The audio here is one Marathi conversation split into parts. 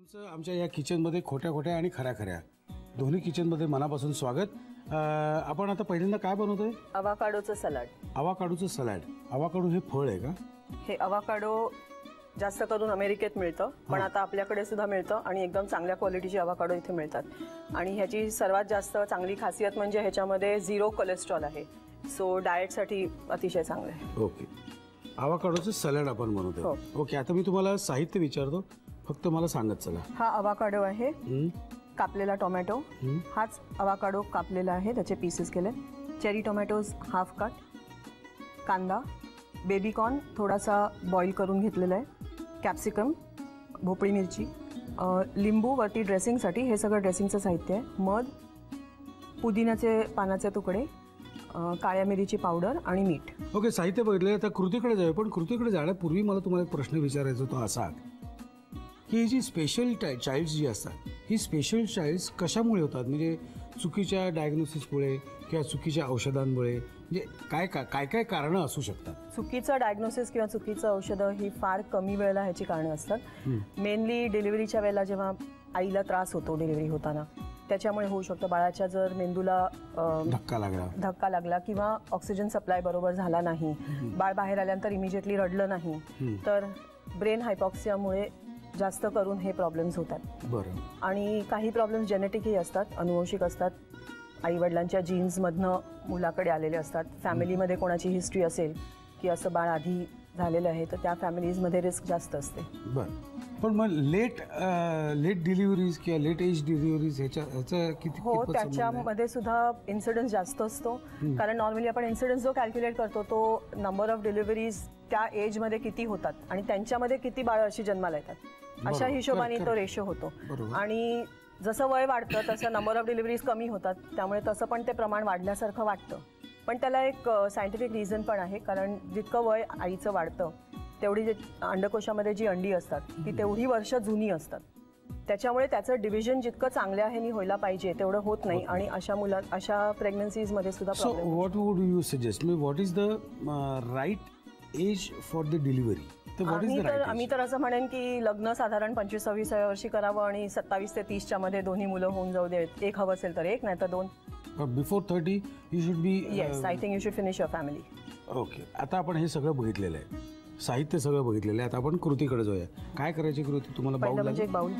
तुमचं आमच्या या किचनमध्ये खोट्या खोट्या आणि खऱ्या खऱ्या. दोन्ही किचनमध्ये मनापासून स्वागत. अं, आपण आता पहिल्यांदा काय बनवतोय? अवाकाडोचं सलाड. अवाकाडूचं सलाड. अवाकाडू हे फळ आहे का? हे अवाकाडो जास्त करून अमेरिकेत मिळतं पण आता आपल्याकडे सुद्धा मिळतं आणि एकदम चांगल्या क्वालिटीचे अवाकाडो इथे मिळतात. आणि ह्याची सर्वात जास्त चांगली खासियत म्हणजे ह्याच्यामध्ये झिरो कोलेस्ट्रॉल आहे. सो डाएटसाठी अतिशय चांगलं आहे. ओके. अवाकाडोचं सलाड आपण बनवतोय. ओके आता मी तुम्हाला साहित्य विचारतो. फक्त मला सांगत चला. हा अवाकाडो आहे? कापलेला टोमॅटो? हाच अवाकाडो कापलेला आहे त्याचे पीसेस केले चेरी टोमॅटोज हाफ कट कांदा बेबीकॉर्न थोडासा बॉईल करून घेतलेला आहे. कॅप्सिकम भोपळी मिरची. अ, लिंबू वरती ड्रेसिंगसाठी हे सगळं ड्रेसिंगचं साहित्य आहे. मध पुदिन्याचे पानाचे तुकडे काळ्या मिरीची पावडर आणि मीठ. ओके साहित्य बघितलं आता कृतीकडे जाऊया पण कृतीकडे जाण्यापूर्वी मला तुम्हाला एक प्रश्न विचारायचा तो असा. ही जी स्पेशल चाइल्ड्स जी असतात ही स्पेशल चाइल्ड्स कशामुळे होतात? म्हणजे चुकीच्या डायग्नोसिसमुळे किंवा चुकीच्या औषधांमुळे? म्हणजे काय काय काय काय कारणं असू शकतात? चुकीचं डायग्नोसिस किंवा चुकीचं औषधं ही फार कमी वेळेला ह्याची कारणं असतात. मेनली डिलिव्हरीच्या वेळेला जेव्हा आईला त्रास होतो डिलिव्हरी होताना त्याच्यामुळे होऊ शकतं. बाळाच्या जर मेंदूला धक्का लागला. धक्का लागला किंवा ऑक्सिजन सप्लाय बरोबर झाला नाही बाळ बाहेर आल्यानंतर इमिजिएटली रडलं नाही तर ब्रेन हायपॉक्सियामुळे जास्त करून हे प्रॉब्लेम्स होतात. बरं. आणि काही प्रॉब्लेम्स जेनेटिकही असतात अनुवंशिक असतात. आईवडिलांच्या जीन्समधनं मुलाकडे आलेले असतात. फॅमिलीमध्ये कोणाची हिस्ट्री असेल की असं बाळ आधी झालेलं आहे तर त्या फॅमिलीजमध्ये रिस्क जास्त असते. बरं. पण मग लेट लेट डिलिव्हरीज किंवा लेट एज डिलिव्हरीज ह्याच्या ह्याचा किती हो? त्याच्यामध्ये सुद्धा इन्सिडन्स जास्त असतो. कारण नॉर्मली आपण इन्सिडन्स जो कॅल्क्युलेट करतो तो नंबर ऑफ डिलिव्हरीज त्या एजमध्ये किती होतात आणि त्यांच्यामध्ये किती बाळ अशी जन्माला येतात. अशा. हिशोबाने तो. रेशो होतो. आणि जसं वय वाढतं तसं नंबर ऑफ डिलिव्हरीज कमी होतात. त्यामुळे तसं पण ते प्रमाण वाढल्यासारखं वाटतं. पण त्याला एक सायंटिफिक रिझन पण आहे. कारण जितकं वय आईचं वाढतं तेवढी जे अंडकोशामध्ये जी अंडी असतात ती तेवढी वर्ष जुनी असतात. त्याच्यामुळे त्याचं डिव्हिजन जितकं चांगल्या ह्यानी व्हायला पाहिजे तेवढं होत नाही. आणि अशा मुला अशा प्रेग्नन्सीजमध्ये सुद्धा so what would you suggest me what is the right age for the delivery आम्ही तर राईट आम्ही तर असं म्हणेन की लग्न साधारण पंचवीस सव्वीसाव्या वर्षी करावं आणि सत्तावीस ते तीसच्या मध्ये दोन्ही मुलं होऊन जाऊ देत. एक हवं असेल तर एक नाही तर दोन before thirty you should be yes I think you should finish your family okay आता आपण हे सगळं बघितलेलं आहे. साहित्य सगळं बघितलेलं आहे. आता आपण कृतीकडे जाऊया. काय करायची कृती? तुम्हाला बाऊल म्हणजे एक बाउल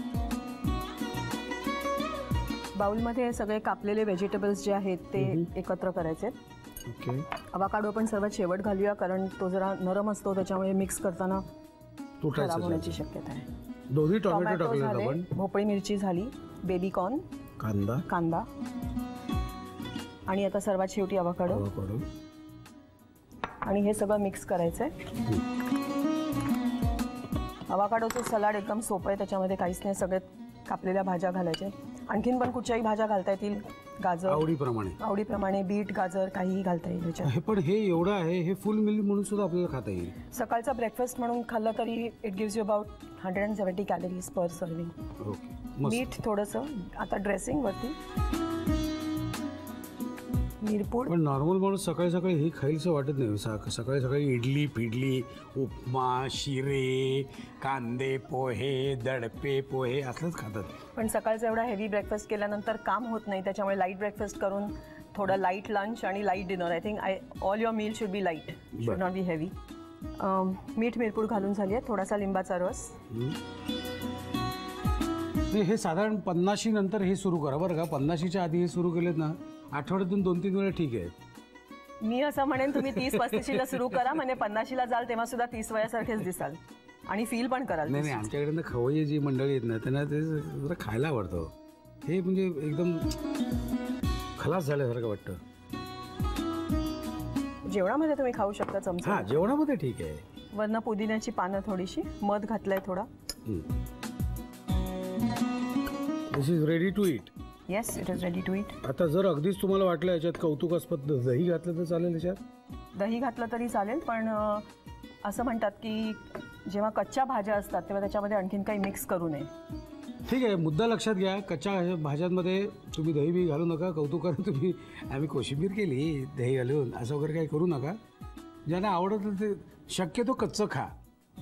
बाउलमध्ये हे सगळे कापलेले व्हेजिटेबल्स जे आहेत ते एकत्र करायचे ओके. अवाकाडो आपण सर्वात शेवट घालूया कारण तो जरा नरम असतो त्याच्यामुळे मिक्स करताना खराब होण्याची शक्यता आहे. दोन्ही टोमॅटो झाले भोपळी मिरची झाली बेबीकॉर्न कांदा. कांदा. आणि आता सर्वात शेवटी अवाकाडो. आणि हे सगळं मिक्स करायचं आहे अवाकाडोचं सलाड एकदम सोपं आहे त्याच्यामध्ये काहीच नाही सगळे कापलेल्या भाज्या घालायच्या आणखीन पण कुठच्याही भाज्या घालता येतील गाजर आवडीप्रमाणे. आवडीप्रमाणे बीट गाजर काहीही घालता येईल हे पण हे एवढं आहे हे फुल मिल म्हणून सुद्धा आपल्याला खाता येईल. सकाळचा ब्रेकफास्ट म्हणून खाल्लं तरी it gives you about hundred and seventy calories per serving okay मस्त. मीठ थोडंसं आता ड्रेसिंग वरती. मिरपूड पण नॉर्मल माणूस सकाळी सकाळी हे खाईलचं वाटत नाही. सा- सकाळी सकाळी इडली पिडली उपमा शिरे कांदे पोहे दडपे पोहे असलंच खातात. पण सकाळचा एवढा हेवी ब्रेकफास्ट केल्यानंतर काम होत नाही त्याच्यामुळे लाइट ब्रेकफास्ट करून थोडं लाइट लंच आणि light dinner I think I all your meal should be light should. Not be heavy मीठ मिरपूड घालून झाली आहे थोडासा लिंबाचा रस. हे साधारण पन्नाशी नंतर हे सुरू करा. बरं का? पन्नाशीच्या आधी हे सुरू केलेत ना आठवड्यातून दोन तीन वेळा ठीक आहे. मी असं म्हणेन तुम्ही तीस पस्तीशीला सुरू करा म्हणजे पन्नाशीला जाल तेव्हा सुद्धा तीस वयासारखेच दिसाल. आणि फील पण कराल नाही नाही आमच्याकडे ना खवय्ये जी मंडळी आहेत ना त्यांना ते जरा खायला आवडतं. हे म्हणजे एकदम खलास झाल्यासारखं वाटतं. जेवणामध्ये तुम्ही खाऊ शकता चमचा. हा जेवणामध्ये ठीक आहे. वरनं पुदिन्याची पानं थोडीशी मध घातलंय थोडा. This is ready to eat yes it is ready to eat आता जर अगदीच तुम्हाला वाटलं याच्यात कौतुकास्पद दही घातलं तर चालेल याच्यात? दही घातलं तरी चालेल पण असं म्हणतात की जेव्हा कच्च्या भाज्या असतात तेव्हा त्याच्यामध्ये आणखीन काही मिक्स करू नये. ठीक आहे मुद्दा लक्षात घ्या. कच्च्या भाज्यांमध्ये तुम्ही दही बी घालू नका. कौतुकाने तुम्ही आम्ही कोशिंबीर केली दही घालून असं वगैरे काही करू नका. ज्यांना आवडत ते शक्यतो कच्चं खा.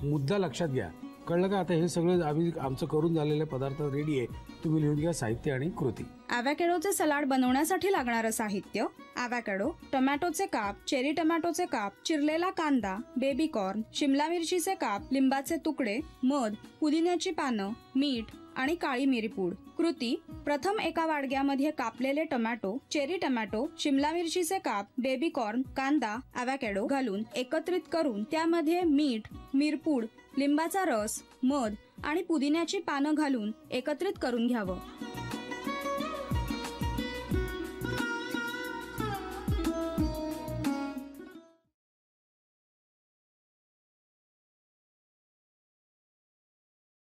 मुद्दा लक्षात घ्या. कळलं का? आता हे सगळं आम्ही आमचं करून झालेले पदार्थ रेडी आहे. तुम्ही लिहून घ्या साहित्य आणि कृती. ॲव्हॅकॅडोचे सलाड बनवण्यासाठी लागणारं साहित्य ॲव्हॅकॅडो टोमॅटोचे काप चेरी टोमॅटोचे काप चिरलेला कांदा बेबी कॉर्न शिमला मिरचीचे काप लिंबाचे तुकडे मध पुदिन्याची पानं मीठ आणि काळी मिरीपूड कृती प्रथम एका वाडग्यामध्ये कापलेले टोमॅटो चेरी टोमॅटो शिमला मिरचीचे काप बेबी कॉर्न कांदा अवॅकॅडो घालून एकत्रित करून त्यामध्ये मीठ मिरपूड लिंबाचा रस मध आणि पुदिन्याची पानं घालून एकत्रित करून घ्यावं.